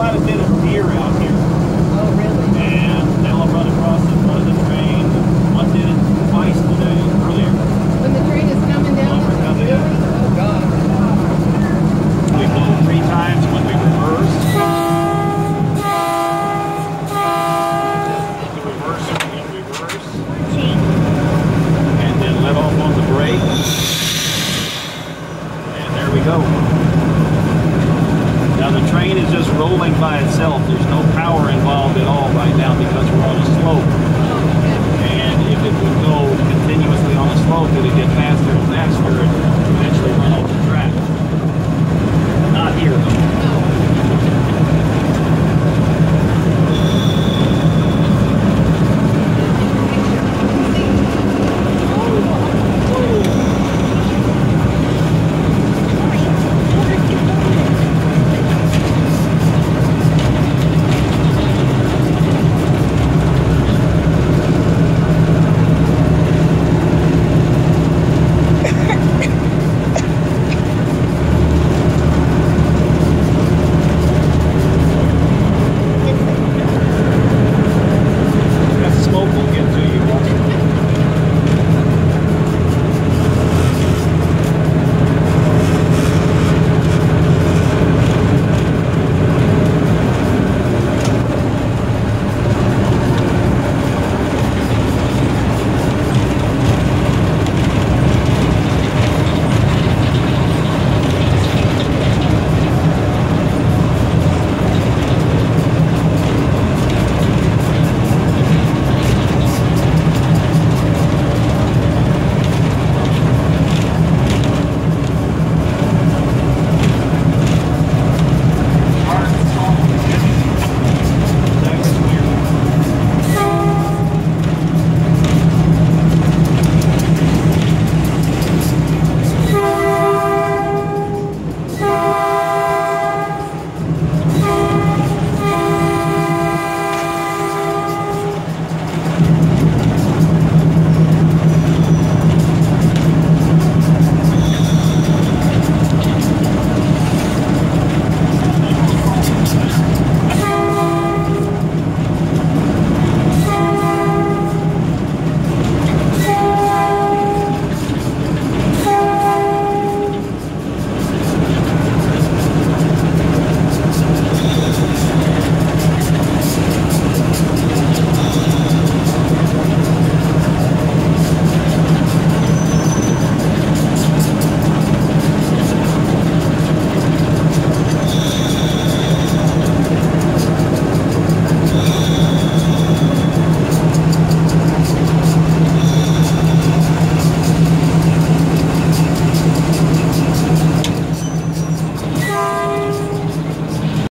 quite a bit of deer out off. There's no power involved at all right now because we're on a slope. And if it would go continuously on a slope, it would get faster and faster and eventually run off